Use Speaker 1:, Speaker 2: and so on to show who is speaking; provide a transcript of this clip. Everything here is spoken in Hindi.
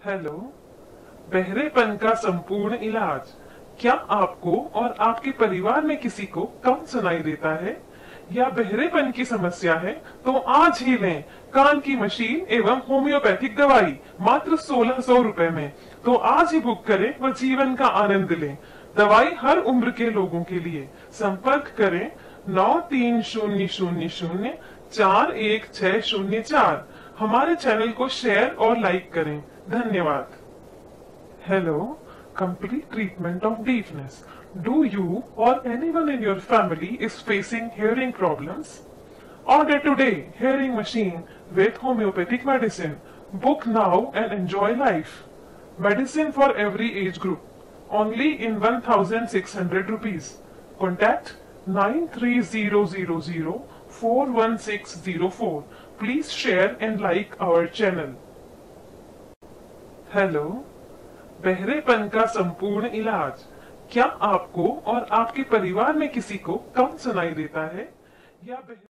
Speaker 1: हेलो बहरेपन का संपूर्ण इलाज। क्या आपको और आपके परिवार में किसी को कम सुनाई देता है? या बहरेपन की समस्या है तो आज ही लें कान की मशीन एवं होम्योपैथिक दवाई, मात्र सोलह सौ रूपए में। तो आज ही बुक करें व जीवन का आनंद लें। दवाई हर उम्र के लोगों के लिए। संपर्क करें नौ तीन शून्य शून्य शून्य चार एक छह शून्य चार। हमारे चैनल को शेयर और लाइक करें। धन्यवाद। Hello complete treatment of deafness do you or any one in your family is facing hearing problem order today hearing machine with homeopathic medicine book now and enjoy life medicine for every age group only in one thousand six hundred rupees contact 93000 41604 please share and like our channel. Hello बहरेपन का संपूर्ण इलाज। क्या आपको और आपके परिवार में किसी को कम सुनाई देता है? या बहरे...